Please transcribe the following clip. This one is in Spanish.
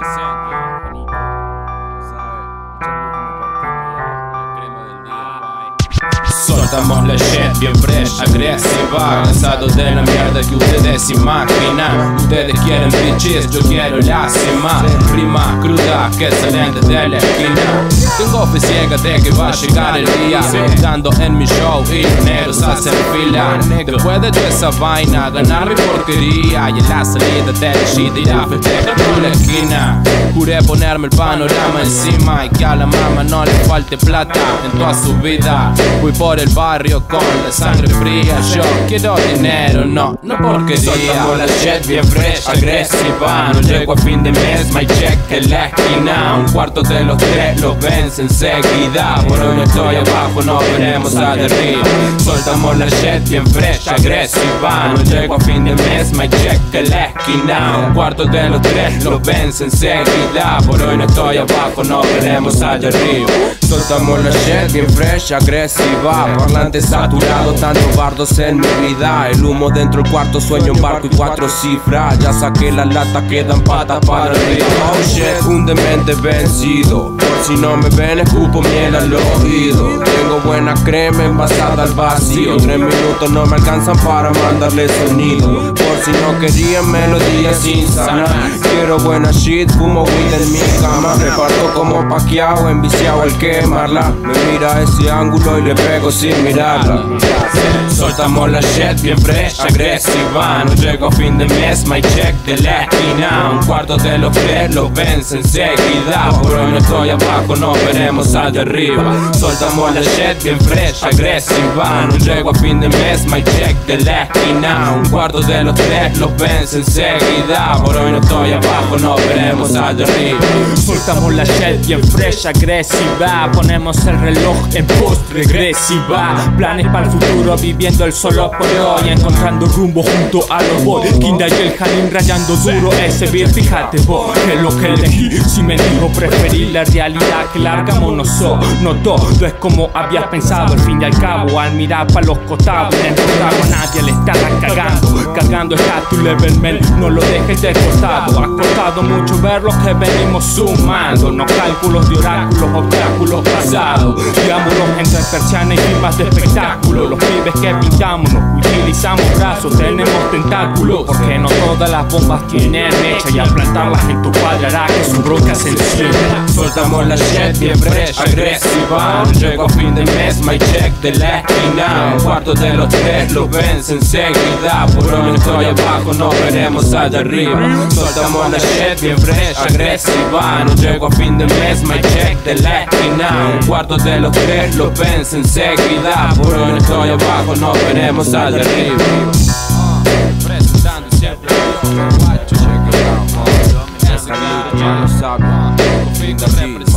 100%. Soltamos la shit bien fresh, agresiva Cansado de la mierda que ustedes imaginan. Ustedes quieren bitches, yo quiero la cima Rima cruda que salen desde la esquina. Tengo fe ciega de que va a llegar el día. Dando en mi show y los negros hacen fila. Después de toda esa vaina, ganar mi porquería Y en la salida de la shit ir a festejar por la esquina. Juré ponerme el panorama encima Y que a la mama no le falte plata en toda su vida. Fui por el barrio con la sangre fría Yo quiero dinero, no, no porquería Soltamos la shit bien fresh, agresiva No llego a fin de mes, my check en la esquina Un cuarto de los tres los vence enseguida Por hoy no estoy abajo, no veremos a de arriba Soltamos la shit bien fresh, agresiva No llego a fin de mes, my check en la esquina Un cuarto de los tres los vence enseguida Por hoy no estoy abajo, no veremos allá arriba Soltamos la shit bien fresh, agresiva Parlante saturado, tantos bardos en mi vida El humo dentro del cuarto, sueño en barco y cuatro cifras. Ya saqué la lata, quedan patas para arriba Oh shit, un demente vencido. Por si no me ven, escupo miel al oído. Tengo buena crema envasada al vacío. Tres minutos no me alcanzan para mandarle sonido. Por si no querían melodía sin sanar Quiero buena shit, fumo weed en mi cama. Reparto como paqueado, enviciado al quemarla. Me mira ese ángulo y le pego sin mirarla. Soltamos la shit bien fresh, agresiva. No llego fin de mes, my check de la esquina. Un cuarto de los tres los vence enseguida. Por hoy no estoy abajo, no veremos allá arriba. Soltamos la shit bien fresh, agresiva. No llego a fin de mes, my check de la esquina. Un cuarto de los tres los vence enseguida. Por hoy no estoy abajo, no veremos allá arriba Soltamos la shell bien fresh, agresiva. Ponemos el reloj en post regresiva Planes para el futuro, viviendo el solo por hoy. Encontrando rumbo junto a los boys Kinda y el Hanin rayando duro. Ese beat Fíjate vos, que lo que elegí. Si me dijo preferir la realidad que largamos no so No todo es como habías pensado. Al fin y al cabo, al mirar para los costados En a nadie le estará cagando. Cagando está tu level, man No lo dejes de costado mucho ver lo que venimos sumando. No cálculos de oráculos, obstáculos pasados. Diámoslos entre persianas y firmas de espectáculo. Los pibes que pintamos, nos utilizamos brazos, tenemos tentáculos Porque no todas las bombas tienen mecha. Y al plantarlas en tu padre hará que su bronca se encienda. Soltamos la shit bien fresh, agresiva. Llego a fin de mes, my check de la esquina. Un cuarto de los tres los vence enseguida. Por no estoy abajo, no veremos allá arriba. Soltamos la set bien fresh, agresiva ah, No llego a fin de mes, my check de la esquina Un cuarto de los tres lo vence enseguida. Por hoy no estoy abajo, nos veremos al derribo Presentando siempre yo, guacho, check it out Ese que yo te llevo, sabe, fin de